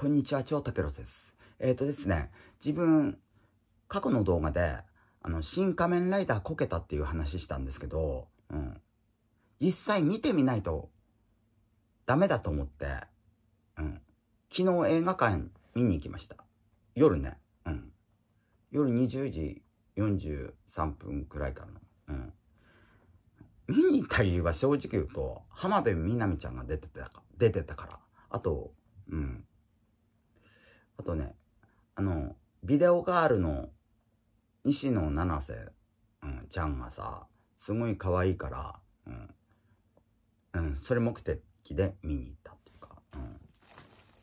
こんにちは、超たけろです。えっ、ー、とですね、自分、過去の動画で、あの、新仮面ライダーこけたっていう話したんですけど、うん。実際見てみないと、ダメだと思って、うん。昨日映画館見に行きました。夜ね、うん。夜20時43分くらいからの、うん。見に行った理由は正直言うと、浜辺美波ちゃんが出てたか、出てたから。あと、うん。あとね、あの、ビデオガールの西野七瀬、うん、ちゃんがさ、すごい可愛いから、うん。うん、それ目的で見に行ったっていうか、うん。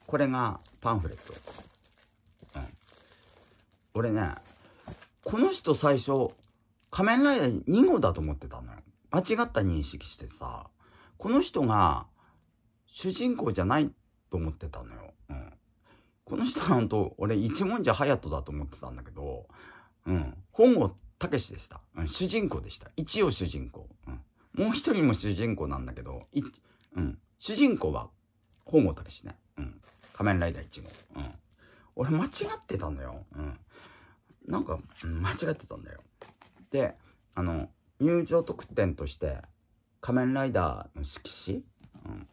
これがパンフレット。うん。俺ね、この人最初、仮面ライダー2号だと思ってたのよ。間違った認識してさ、この人が主人公じゃないと思ってたのよ。うん。この人は本当、俺一文字隼人だと思ってたんだけど、うん。本郷武でした、うん。主人公でした。一応主人公。うん。もう一人も主人公なんだけど、い、うん。主人公は本郷武ね。うん。仮面ライダー1号。うん。俺間違ってたんだよ。うん。なんか、間違ってたんだよ。で、あの、入場特典として、仮面ライダーの色紙、うん、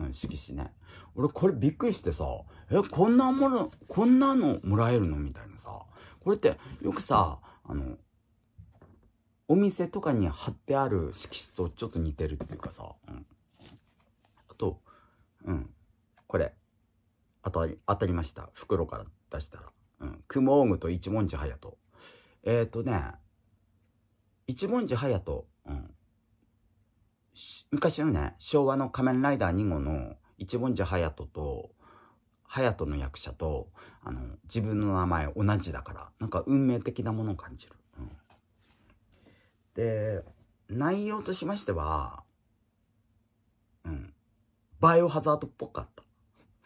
うん、色紙ね。俺これびっくりしてさ、え、こんなもの、こんなのもらえるのみたいなさ。これってよくさ、あの、お店とかに貼ってある色紙とちょっと似てるっていうかさ。うん。あと、うん。これ、当たり、当たりました。袋から出したら。うん。雲大具と一文字隼人。えっ、ー、とね、一文字隼人、うん。昔のね、昭和の仮面ライダー2号の一文字隼人と、隼人の役者と、あの、自分の名前同じだから、なんか運命的なものを感じる。うん、で、内容としましては、うん、バイオハザードっぽかった。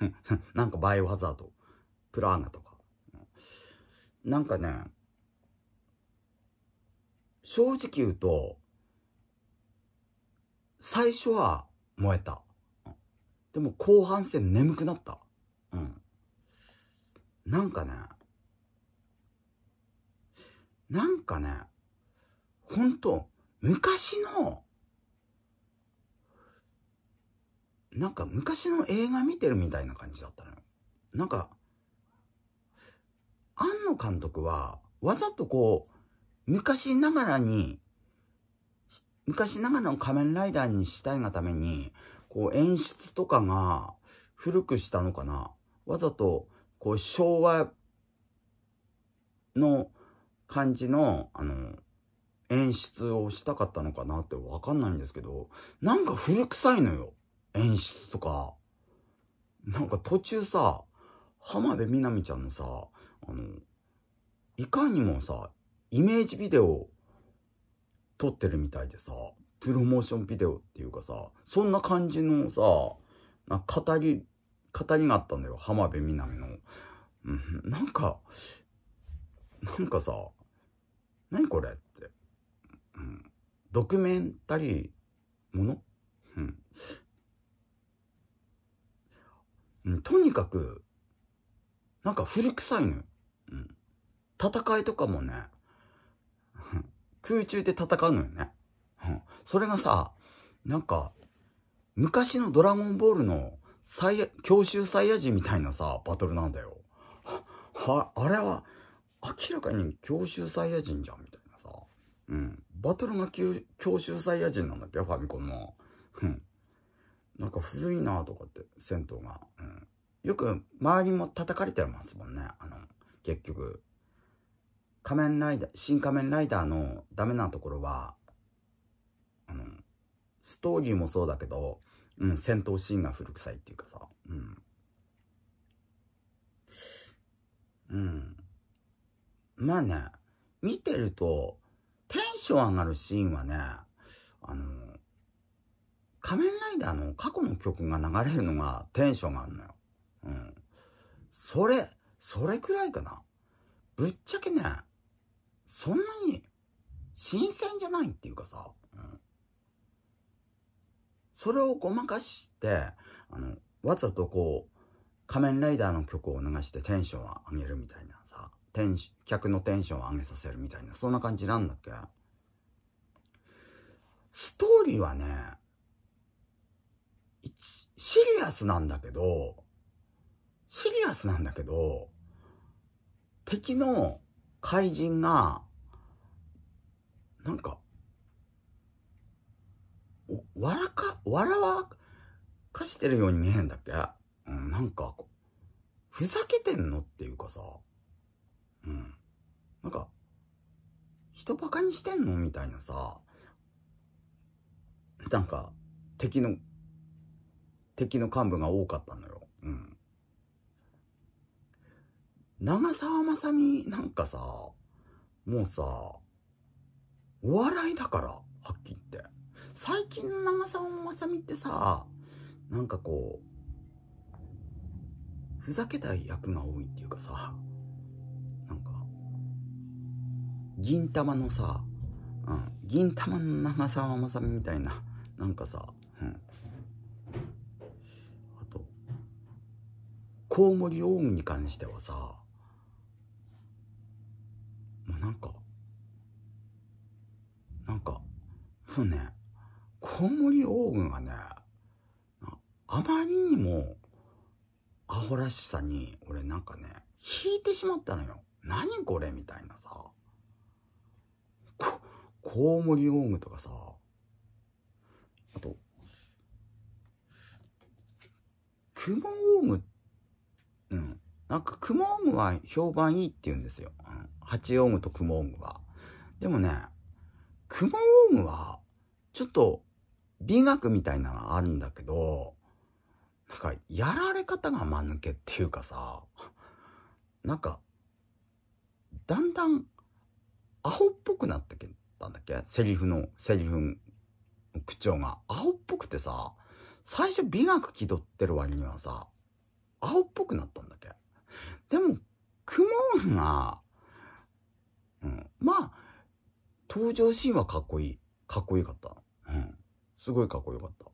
なんかバイオハザード、プラーガとか。なんかね、正直言うと、最初は燃えた。でも後半戦眠くなった。うん。なんかね、なんかね、ほんと、昔の、なんか昔の映画見てるみたいな感じだったのよ。なんか、庵野監督は、わざとこう、昔ながらに昔ながらの仮面ライダーにしたいがために、こう演出とかが古くしたのかな。わざと、こう昭和の感じの、あの、演出をしたかったのかなってわかんないんですけど、なんか古臭いのよ。演出とか。なんか途中さ、浜辺美波ちゃんのさ、あの、いかにもさ、イメージビデオ撮ってるみたいでさ、プロモーションビデオっていうかさ、そんな感じのさ、な語り、語りがあったんだよ。浜辺美波の。うん、なんか、なんかさ、何これって。うん、ドキュメンタリーもの？うん。うん、とにかく、なんか古臭いのよ。うん。戦いとかもね、空中で戦うのよね。うん。それがさ、なんか、昔のドラゴンボールのサイヤ、教習サイヤ人みたいなさ、バトルなんだよ。は、あれは、明らかに教習サイヤ人じゃん、みたいなさ。うん。バトルが教習サイヤ人なんだっけ？ファミコンの。うん。なんか古いなとかって、銭湯が。うん。よく、周りも叩かれてますもんね。あの、結局。仮面ライダー、新仮面ライダーのダメなところは、あの、ストーリーもそうだけど、うん、戦闘シーンが古臭いっていうかさ、うん。うん。まあね、見てると、テンション上がるシーンはね、あの、仮面ライダーの過去の曲が流れるのがテンションがあるのよ。うん。それ、それくらいかな。ぶっちゃけね、そんなに新鮮じゃないっていうかさ、うん、それをごまかして、あの、わざとこう、仮面ライダーの曲を流してテンションを上げるみたいなさ、テン客のテンションを上げさせるみたいな、そんな感じなんだっけ？ストーリーはね、シリアスなんだけど、シリアスなんだけど、敵の怪人が、なんか、わらか、わらわかしてるように見えんだっけ？うん、なんか、ふざけてんの？っていうかさ、うん。なんか、人バカにしてんの？みたいなさ、なんか、敵の、敵の幹部が多かったのよ。うん。長澤まさみなんかさ、もうさ、お笑いだから、はっきり言って。最近の長澤まさみってさ、なんかこう、ふざけた役が多いっていうかさ、なんか、銀玉のさ、うん、銀玉の長澤まさみみたいな、なんかさ、うん。あと、コウモリオウムに関してはさ、もうなんか、なんか、もうね、コウモリオウムがね、あまりにも、アホらしさに、俺なんかね、引いてしまったのよ。何これみたいなさ。コウモリオウムとかさ、あと、クモオウム、うん。なんかクモオウムは評判いいって言うんですよ。うん、ハチオウムとクモオウムは。でもね、クモオウムは、ちょっと美学みたいなのがあるんだけど、なんか、やられ方が間抜けっていうかさ、なんか、だんだん、アホっぽくなってきたんだっけ？セリフの、セリフの、口調が。アホっぽくてさ、最初美学気取ってる割にはさ、アホっぽくなったんだっけ？でも、クモーンが、うん、まあ、登場シーンはかっこいい。かっこよかった。すごいかっこよかった。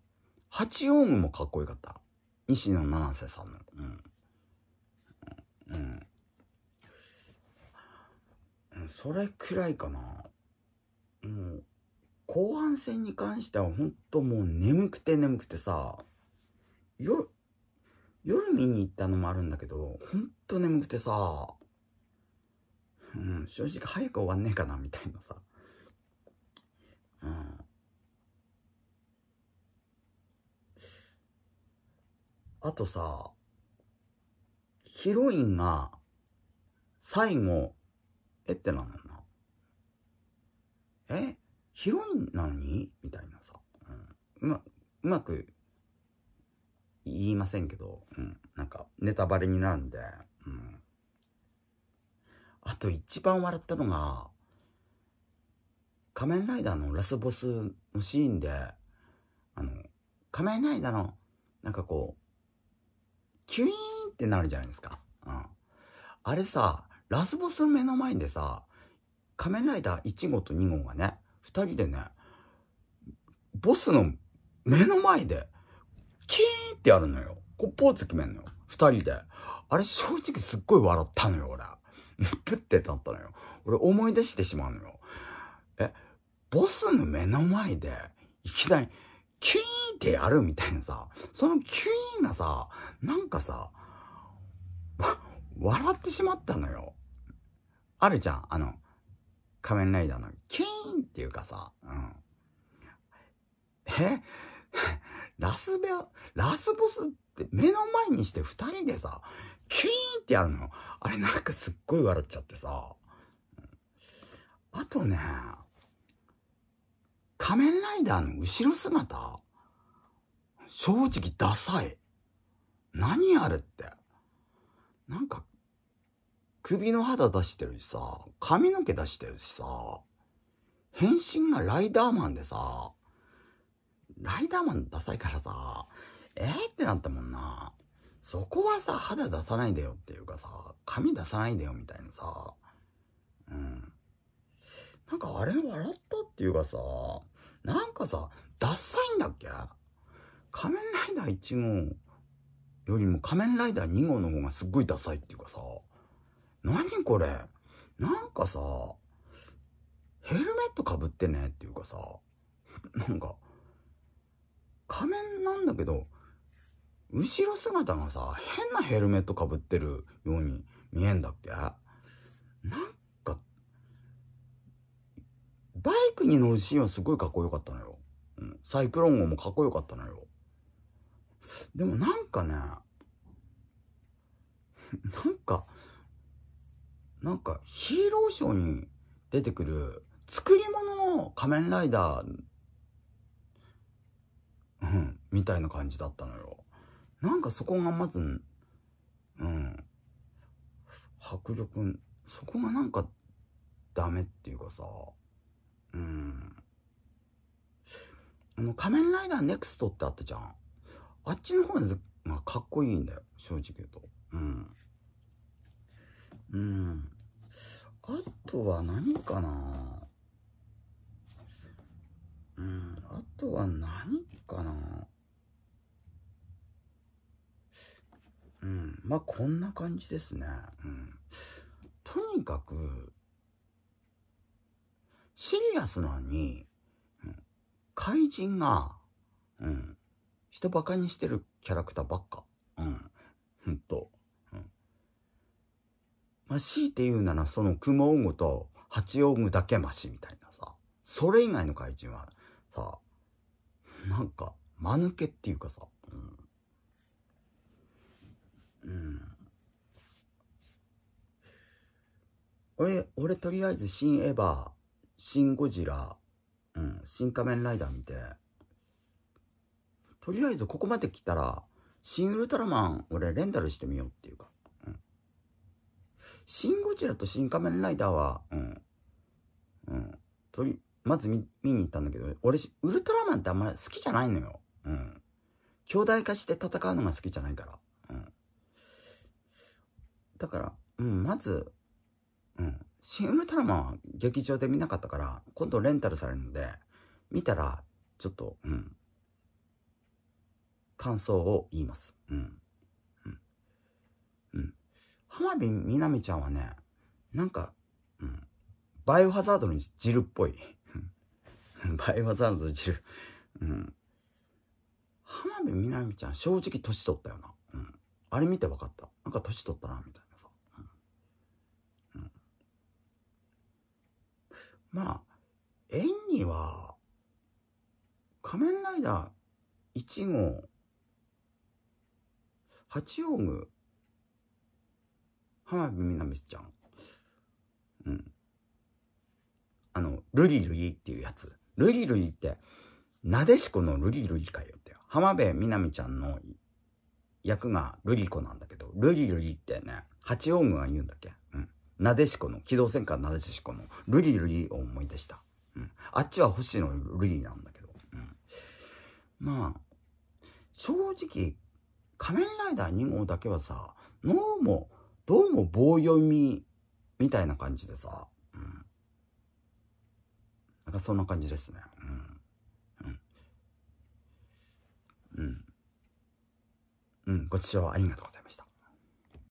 八音もかっこよかった。西野七瀬さんの。うん。うん。それくらいかな。もう、後半戦に関してはほんともう眠くて眠くてさ、夜、夜見に行ったのもあるんだけど、ほんと眠くてさ、うん、正直早く終わんねえかな、みたいなさ。うん。あとさ、ヒロインが、最後、えってなんな。え？ヒロインなのに？みたいなさ、うん、うま、うまく言いませんけど、うん、なんかネタバレになるんで、うん。あと一番笑ったのが、仮面ライダーのラスボスのシーンで、あの、仮面ライダーの、なんかこう、キュイーンってなるじゃないですか。うん。あれさ、ラスボスの目の前でさ、仮面ライダー1号と2号がね、2人でね、ボスの目の前で、キーンってやるのよ。こうポーズ決めんのよ。2人で。あれ正直すっごい笑ったのよ、俺。プッてなったのよ。俺思い出してしまうのよ。え、ボスの目の前で、いきなり、キュイーンってやるみたいなさ、そのキュイーンがさ、なんかさ、笑ってしまったのよ。あるじゃん、あの、仮面ライダーのキュイーンっていうかさ、うん。え？ラスベ、ラスボスって目の前にして二人でさ、キュイーンってやるの。あれなんかすっごい笑っちゃってさ。あとね、仮面ライダーの後ろ姿？正直ダサい。何あれって。なんか、首の肌出してるしさ、髪の毛出してるしさ、変身がライダーマンでさ、ライダーマンダサいからさ、えー、ってなったもんな。そこはさ、肌出さないでよっていうかさ、髪出さないでよみたいなさ、うん。なんかあれ笑ったっていうかさ、なんかさ、ダッサいんだっけ？仮面ライダー1号よりも仮面ライダー2号の方がすっごいダサいっていうかさ、何これ？なんかさ、ヘルメットかぶってねっていうかさ、なんか、仮面なんだけど、後ろ姿がさ、変なヘルメットかぶってるように見えんだっけ？なんか、バイクに乗るシーンはすごいかっこよかったのよ。うん、サイクロン号もかっこよかったのよ。でもなんかね、なんか、なんかヒーローショーに出てくる作り物の仮面ライダー、うん、みたいな感じだったのよ。なんかそこがまず、うん、迫力、そこがなんかダメっていうかさ、うん。あの、仮面ライダーネクストってあったじゃん。あっちの方がかっこいいんだよ、正直言うと。うん。うん。あとは何かなうん。あとは何かなうん。まあ、こんな感じですね。うん。とにかく、シリアスなのに、怪人が、うん、人バカにしてるキャラクターばっか。うん。ほんと。うん。まあ、強いて言うなら、そのクモオグとハチオグだけマシみたいなさ。それ以外の怪人は、さ、なんか、間抜けっていうかさ、うん。うん。俺、俺とりあえず新エヴァ、新ゴジラ、うん、新仮面ライダー見て、とりあえずここまで来たら、新ウルトラマン、俺レンタルしてみようっていうか。うん。新ゴジラと新仮面ライダーは、うん。うん。とり、まず見、見に行ったんだけど、俺、ウルトラマンってあんま好きじゃないのよ。うん。兄弟化して戦うのが好きじゃないから。うん。だから、うん、まず、うん。新ウルトラマンは劇場で見なかったから、今度レンタルされるので、見たら、ちょっと、うん。感想を言います。うん。うん。うん。浜辺美波ちゃんはね、なんか、うん。バイオハザードの汁っぽい。バイオハザードの汁。うん。浜辺美波ちゃん正直年取ったよな。うん。あれ見て分かった。なんか年取ったな、みたいなさ。うん。うん、まあ、演技は、仮面ライダー1号八王具浜辺美波ちゃん。うん。あのルリルリっていうやつ。ルリルリってなでしこのルリルリかよって浜辺美波ちゃんの役がルリコなんだけどルリルリってね八王具が言うんだっけ？なでしこの機動戦艦なでしこのルリルリを思い出した、うん、あっちは星野ルリなんだけど、うん、まあ正直仮面ライダー2号だけはさ、脳も、どうも棒読みみたいな感じでさ、うん。なんかそんな感じですね。うん。うん。うん。うん。ご視聴ありがとうございました。